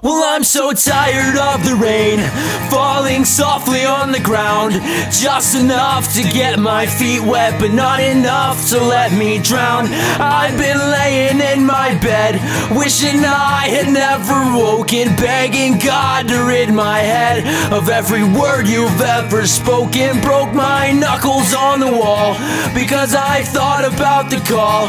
Well, I'm so tired of the rain falling softly on the ground. Just enough to get my feet wet, but not enough to let me drown. I've been laying in my bed, wishing I had never woken, begging God to rid my head of every word you've ever spoken. Broke my knuckles on the wall because I thought about the call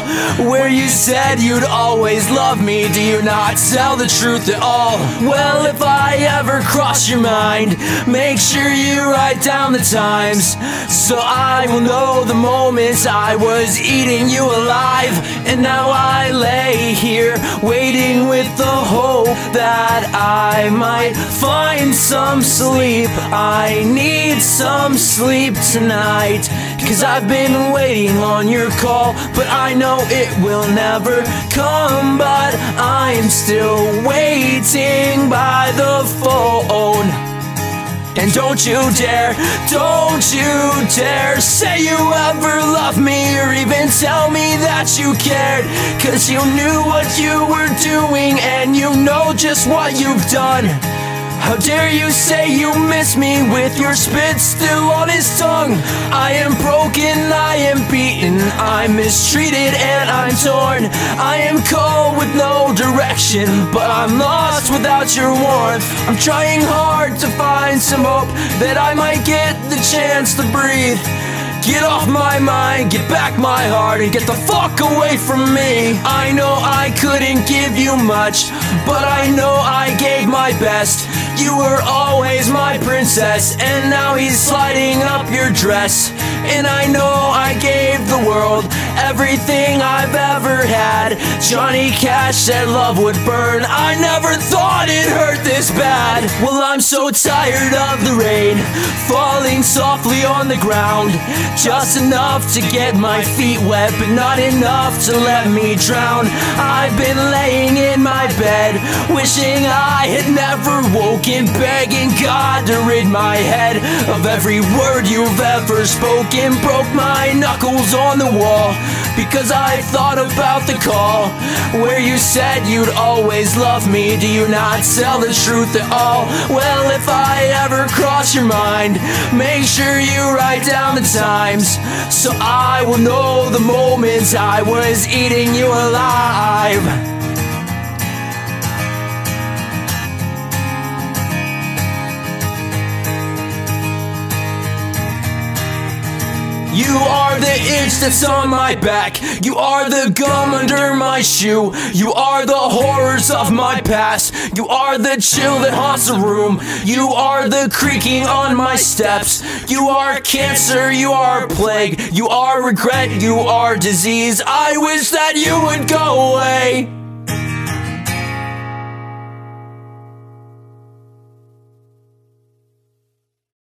where you said you'd always love me. Do you not tell the truth at all? Well, if I ever cross your mind, make sure you write down the times so I will know the moments I was eating you alive. And now I lay here waiting with the hope that I might find some sleep. I need some sleep tonight. Cause I've been waiting on your call, but I know it will never come. But I'm still waiting by the phone. And don't you dare, don't you dare say you ever loved me or even tell me that you cared. Cause you knew what you were doing and you know just what you've done. How dare you say you miss me with your spit still on his tongue? I am broken, I am beaten, I'm mistreated and I'm torn. I am cold with no direction, but I'm lost without your warmth. I'm trying hard to find some hope that I might get the chance to breathe. Get off my mind, get back my heart, and get the fuck away from me. I know I couldn't give you much, but I know I gave my best. You were always my princess, and now he's sliding up your dress. And I know I gave the world everything I've ever had. Johnny Cash said love would burn. I never thought it hurt this bad. Well, I'm so tired of the rain softly on the ground. Just enough to get my feet wet, but not enough to let me drown. I've been laying in my bed, wishing I had never woken, begging God to rid my head of every word you've ever spoken. Broke my knuckles on the wall because I thought about the call where you said you'd always love me. Do you not tell the truth at all? Well, if I ever cross your mind, make sure you write down the times so I will know the moments I was eating you alive. You are the itch that's on my back. You are the gum under my shoe. You are the horrors of my past. You are the chill that haunts the room. You are the creaking on my steps. You are cancer. You are plague. You are regret. You are disease. I wish that you would go away.